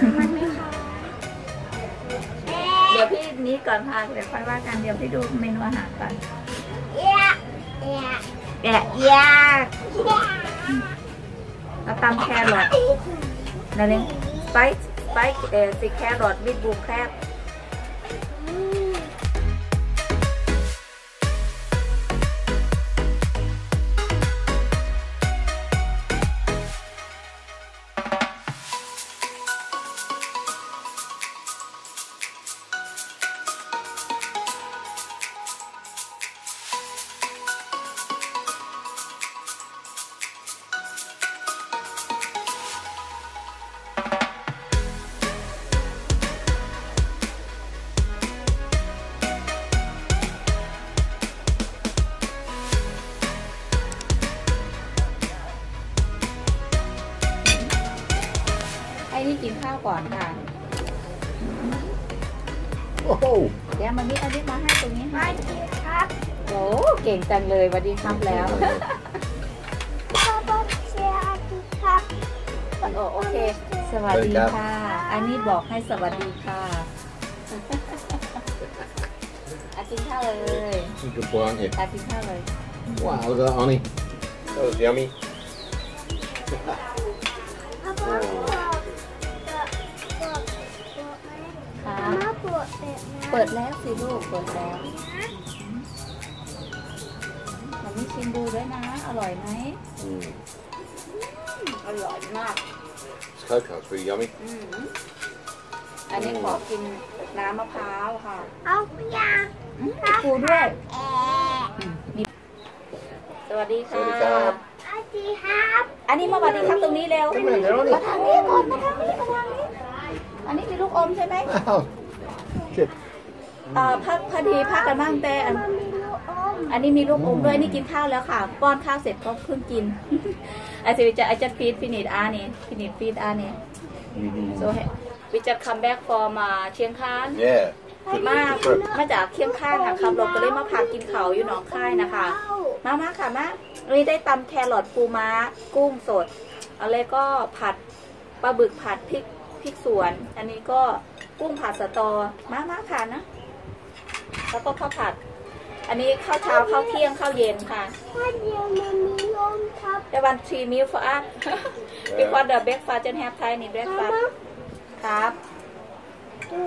ถึงมันไม่ค่ะเดี๋ยวพี่นี้ก่อนค่ะเดี๋ยวค่อยว่ากันเดี๋ยวพี่ดูเมนูอาหารก่อนเอ๊ะเอ๊ะแกะยากเราตำแครอทนั่นเองสไปซ์สไปซ์เอ่อสิแครอทวิดบูแครบ ก่งจังเลยสวัสดีครับแล้ว พ่อบอกเชียร์กินครับโอโอเค สวัสดีค่ะ อันนี้บอกให้สวัสดีค่ะ อากินข้าวเลย you're a good boy, aren't you? อากินข้าวเลย Wow, look at that, honey. That was yummy. พ่อบอกบอกบอกบอกไหมค่ะมาปวดเป็ดนะเปิดแล้วสิลูก เปิดแล้ว ชิมดูด้วยนะ อร่อยไหม Mm. อร่อยมาก This coconut's really yummy. อืมอันนี้ขอกินน้ำมะพร้าวค่ะเอายาอืมปูด้วย แอะสวัสดีค่ะ สวัสดีครับอาจีครับอันนี้มาสวัสดีครับตรงนี้เร็ว Come here, Ronnie. มาทางนี้ก่อนมาทางนี้มาทางนี้ อันนี้มีลูกอมใช่ไหม Oh, shit. เอ่อพักพอดีพักกันบ้างแต่อันมันมีลูก อมอันนี้มีลูกอมด้วยนี่กินข้าวแล้วค่ะ ป้อนข้าวเสร็จก็เพิ่งกินอาจจะจะอาจจะ feed finish อานี่ finish feed อานี่ Mhm. so we just come back from มาเชียงคาน Yeah. มา Good trip. มาจากเชียงคานนะครับเราก็เลยมาพักกินข้าวอยู่หนองคายนะคะ มามาค่ะมาวันนี้ได้ตำแครอทปูม้า กุ้งสดอะไรก็ผัดปลาบึกผัดพริกพริกสวน อันนี้ก็กุ้งผัดสะตอ มามาค่ะนะ แล้วก็ข้าวผัด อันนี้ข้าวเช้าข้าวเที่ยงข้าวเย็นค่ะถ้าเดียวมันมีลมครับแต่วัน three meal for us because the breakfast just have Thai นี่ breakfast ครับดู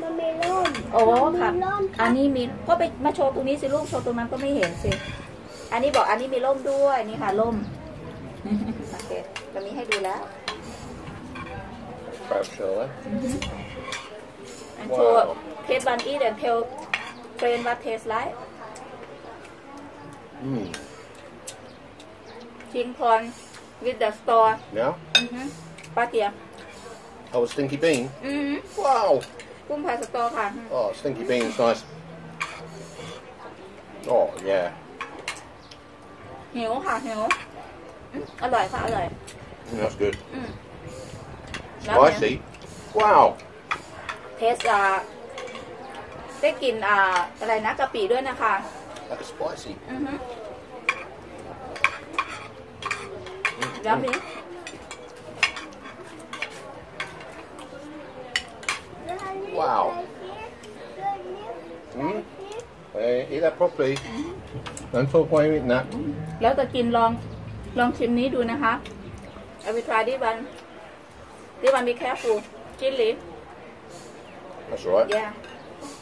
มันมีลมโอ้ครับมันมีลมคอัรันบนี้มีก็ไปมาโชว์ตรงนี้สิลูกโชว์ตรงนั้นก็ไม่เห็นสิ อันนี้บอกอันนี้มีร่มด้วยนี่ค่ะร่มโอเคจะมีให้ดูแล้ว Crab shell there. อันโชว์เทสบัน อีเดนเทลเฟรนวัดเทสไลท์ Mm. ชิงพอนวิดเดอะสตอร์ Now, ป้าเตีย oh, a stinky bean. อือหือ Wow. กุ้งผัดสตอค่ะ Oh, stinky bean's nice. Oh, yeah. หิวค่ะหิวอืมอร่อยค่ะ อร่อย Mm, That's good. อืมแล้วเนี่ย Spicy. Wow. เทสอ่าได้กลินอ่าอะไรนะกะปิด้วยนะคะ That is spicy. อือฮึแล้วนี้ Wow. Mm. Hey, eat that properly. Don't talk while you're eating that. แล้วจะกินลองลองชิมนี้ดูนะคะเอาไปทายดิวันดิวันมีแค่ฟูจินลิ That's all right. แย่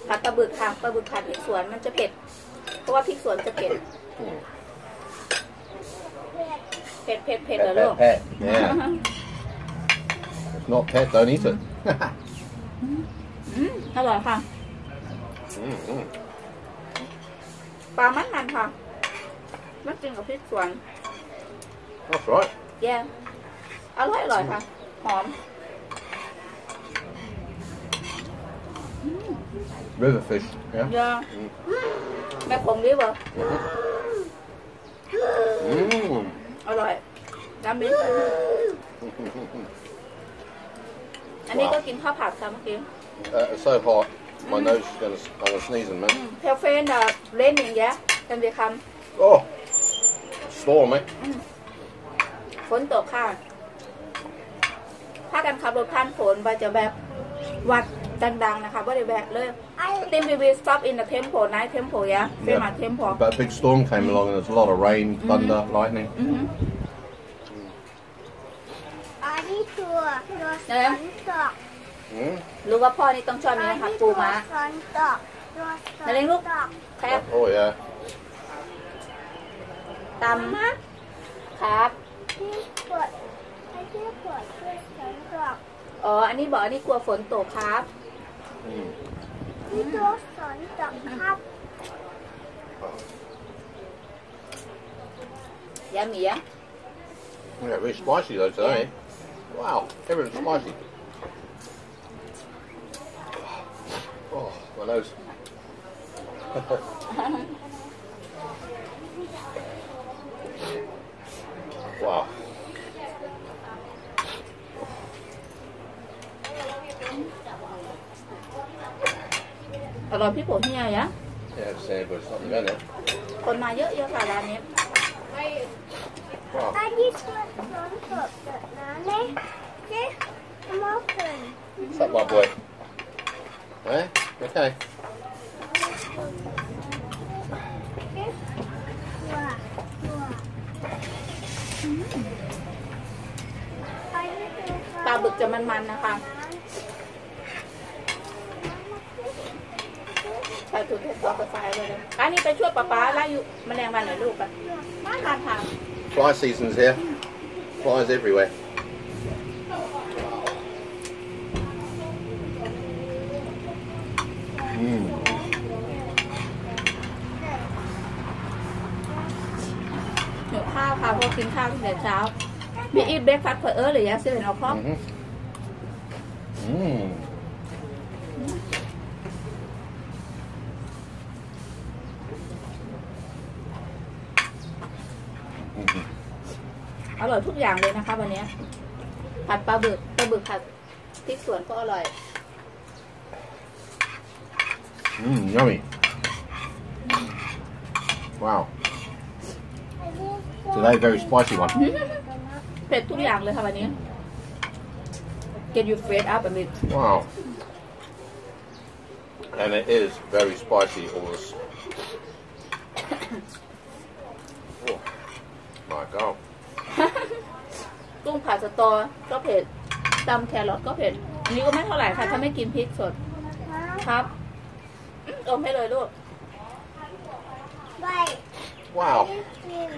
ผัดปลาบึกค่ะปลาบึกผัดพริกสวนมันจะเผ็ด เพราะว่าพริกสวนจะเผ็ด Mm. เผ็ดเผ็ดเผ็ด Pet, เหรอลูก pet, pet. Yeah. It's not pet, don't eat it. อืมอร่อยค่ะ mm, mm. ปลามันมันค่ะมันกินกับพริกสวน That's right. แย่อร่อยอร่อยค่ะ หอม River fish, yeah? ยาแม่ผงดิเวอร์ Mm. อร่อยน้ำมิ้นอันนี้ก็กินข้าวผัดค่ะเมื่อกี้ Uh, it's so hot. My nose is gonna. I'm gonna sneeze in a อื minute. มเพลเฟนอะเล่นอย่างเงี้ยกันดีค Oh, storm, mate. ำฝนตกค่ะพถ้ากันขับรถผ่านฝนว่าจะแบบวัด ดังๆนะคะว่าได้แวะเลย I Then we will stop in the temple night temple yeah famous temple But a big storm came along and there's a lot of rain, thunder, lightning. อือฮึอันนี้ตัวตัวสอนตอก Mm. รู้ว่าพ่อนี่ต้องชอบนี้นะคะปูม้าสอนตอกตัวสอนนาเล้งลูกตอกแคบ Oh yeah. ตำครับที่ปวดไอ้ที่ปวดตัวสอนตอกอ๋อ อันนี้บอกอันนี้กลัวฝนตกครับ Mm. ที่ตัวสอนตอกครับยาหมีอะ Yeah, very spicy though today. Wow, everything's spicy. Oh, my nose. wow. อร่อยพี่โผเฮียยะ Yeah, it's uh, but it's not the minute. คนมาเยอะๆค่ะร้านนี้ Wow. อันนี้ตัวสอนตอกแบบนั้นเลยเจ๊มอเกิน What's up, my boy? Eh? Okay. เจ๊ตัวตัวอันนี้ตัวปลาบึกจะมันๆนะคะ ใส่ถุงเทปตัวไฟเลยนะอันนี้ไปช่วยป้าป้าไล่อยู่แมลงวันหน่อยลูกไปมาทานทาง Fly season's here. Flies everywhere. Mm. หิวข้าวค่ะเพราะกินข้าวตั้งแต่เช้ามีอีทเบรกฟาสต์เพื่อเออหรือยังเซเว่นเอาครอบ Mm-hmm. Mm. Mhm. อ ร่อยทุกอย่างเลยนะคะ วันนี้ผัดปลาบึกปลาบึกผัดพริกสวนก็อร่อย Mm, yummy. Wow. อันนี้ Today, very spicy one. เผ็ดทุกอย่างเลยค่ะวันนี้ Get you fed up a bit Wow. And it is very spicy, all this. Oh, my God. กุ้งผัดสตอก็เผ็ดตำแครอทก็เผ็ดอันนี้ก็ไม่เท่าไหร่ค่ะถ้าไม่กินพริกสดครับอืมอมให้เลยลูกใบ Wow. กิน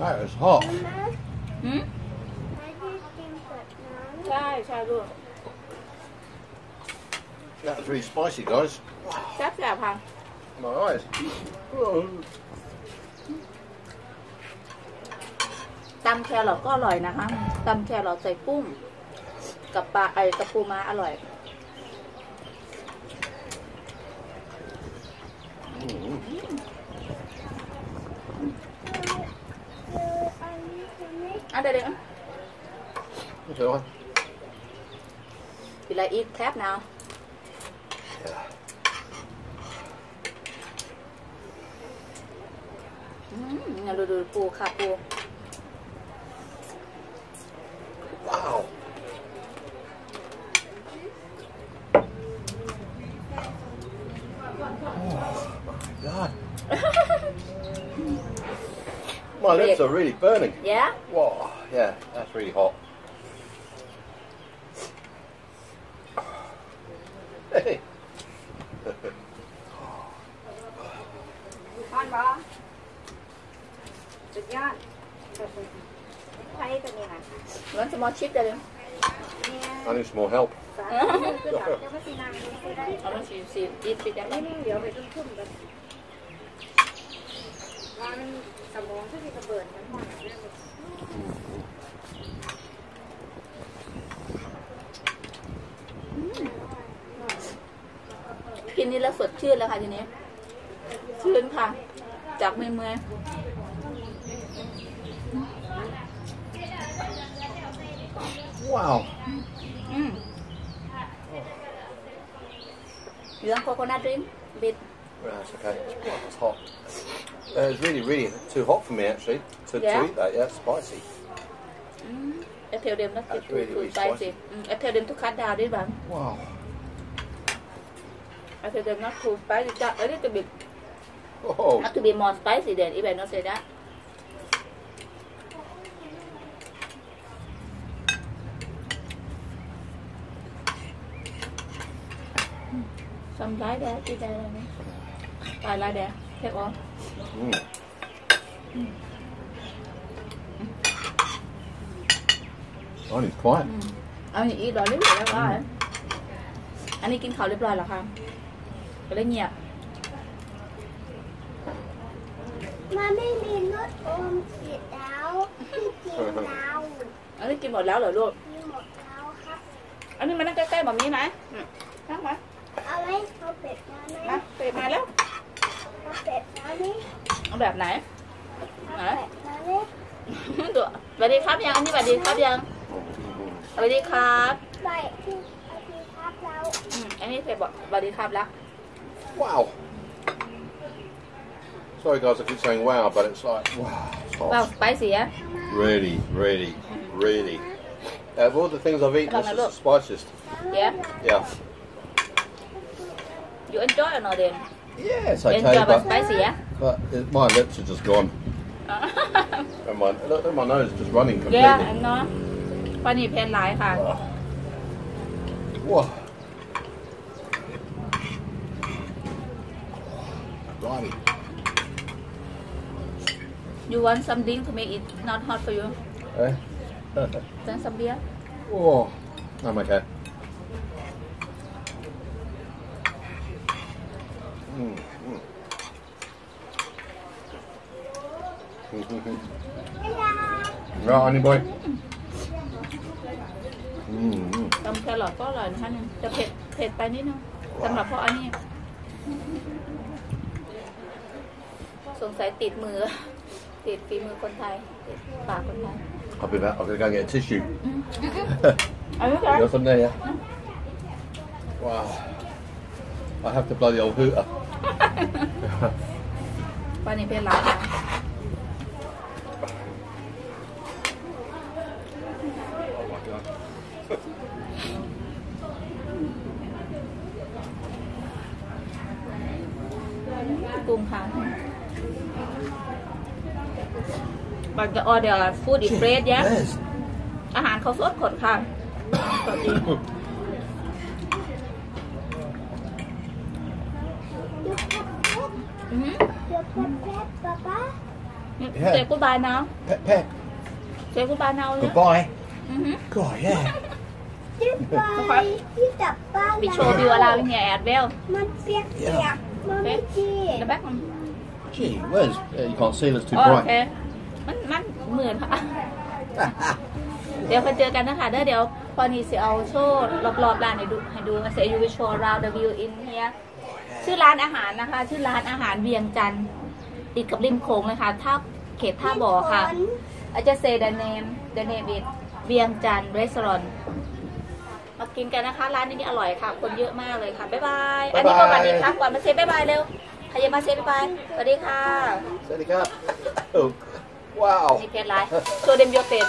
That is hot. นะอืมไม่ได้กินกับน้ำใช่ใช่ลูก That was really spicy, guys. แซ่บแซ่บค่ะ My eyes. Oh. ตำแครอทก็อร่อยนะคะตำแครอทใส่กุ้ง กับปลาไอกับปูม้าอร่อย Mm. คืออันนี้คือไม่อะเด็ก Okay, one. ๆวิลาอีทแคบ now Yeah. อืมงั้นดูดูปูค่ะปู Wow. Oh, my God. My lips are really burning. แย่ Whoa, yeah, that's really hot. Hey. ทานปะสุดยอดใช้ตัวนี้นะเหมือนสมอลชิปเลย I need some more help. เอามาสีสีอีทปิดได้ไหมเดี๋ยวไปต้นทุ่มกัน ว่ามันสมองที่มีกระเบิดกันหมดเรื่องกินนี่แล้วสดชื่นแล้วค่ะทีนี้ ชื่นค่ะ จากเมื่อยเมื่อย Wow. ๆอืมเหลืองโคโคนัทดริงบิด That's okay. It's hot. Uh, it's really, really too hot for me actually to, Yeah? to eat that. Yeah, it's spicy. อืม tell them not to That's too really, too really spicy spicy. Mm, I tell them to cut down this one Wow. I tell them not too spicy just a little bit Oh. not to be more spicy than if I not say that some like that đi đây này I like that take on Mm. Oh, he's quiet. เอาอย่างอีกรอเรียบร้อยแล้วก็อันนี้กินข้าวเรียบร้อยแล้วค่ะก็เลยเงียบมาไม่มีรถอมสีดาวที่กินดาวอันนี้กินหมดแล้วเหรอลูกมีหมดแล้วครับ อันนี้มานั่งใกล้ๆแบบนี้ไหมอืมนั่งมาเอาไว้เอาเป็ดมาไหมมาเป็ดมาแล้ว แบบไหน เอาเป็ดมาไหม ตัวสวัสดีครับยังอันนี้สวัสดีครับยังสวัสดีครับ ไปที่เอาที่ครับเรา อืมอันนี้เสร็จบอกสวัสดีครับแล้ว Wow. Sorry, guys, I keep saying wow, but it's like, wow. It's hot. ว้าวสไปซี่อะ Really, really, really. Out of all the things I've eaten, Come this on, is the look. spiciest. yeah Yeah. you enjoy or not then Yeah, it's okay. Enjoy but, spicy, yeah? But it, my lips are just gone. and my, look, my nose is just running completely. Yeah, I know. Funny pen lie, huh? Whoa. Blimey. You want something to make it not hot for you? Eh? Then some beer? Oh, I'm okay. Mm, mm. เวลา Right, honey boy. Mm, mm. ตำแครอทก็อร่อยนะคะนึงจะเผ็ดเผ็ดไปนิดนึงสำหรับเพราะอันนี้ สงสัยติดมือ ติดฝีมือคนไทย ติดปากคนไทย I'll be back. I'm going to go and get a tissue. เอาไม่ใช่ You got some there, yeah? Wow. I have to blow the old hooter. ปานี่เพลร้ายค่ะ Oh my god. กรุงค่ะบัตรจะออเดอร์ฟู้ดอีเฟรสแยะ Yes. อาหารเขาสดขดค่ะสดดี เดี๋ยวแป๊บแป๊บ อือหือ เดี๋ยวแป๊บแป๊บป๊าป๊าเจ๊กูบายนาว Pet, pet. เจ๊กูบายนาวเลย Goodbye. อือหือ God, yeah. จิ๊บไปที่จับบ้าน We show you around here as well มันเปียกเปียกมันไม่จี the back one Gee, where's... Uh, you can't see, that's too อ๋อโอ bright. เคมันมันเหมือนค่ะเดี๋ยวไปเจอกันนะคะเด้อเดี๋ยวพอนี่สิเอาโชว์รอบๆร้านให้ดูให้ดูเสียยูวิโชว์ round the view in here ชื่อร้านอาหารนะคะ ชื่อร้านอาหารเวียงจันทร์ ติดกับริมโขงเลยค่ะท่าเขตท่าบ่อค่ะ I just say the name the name is เวียงจันทร์ restaurant มากินกันนะคะ ร้านนี้นี่อร่อยค่ะ คนเยอะมากเลยค่ะ บ๊ายบาย อันนี้ก็สวัสดีครับก่อนมาเซฟบ๊ายบายเร็วใครจะมาเซฟบ๊ายบาย สวัสดีค่ะ Set it up. Oh, wow. นี่เพจไลน์โชว์เดมโยเตด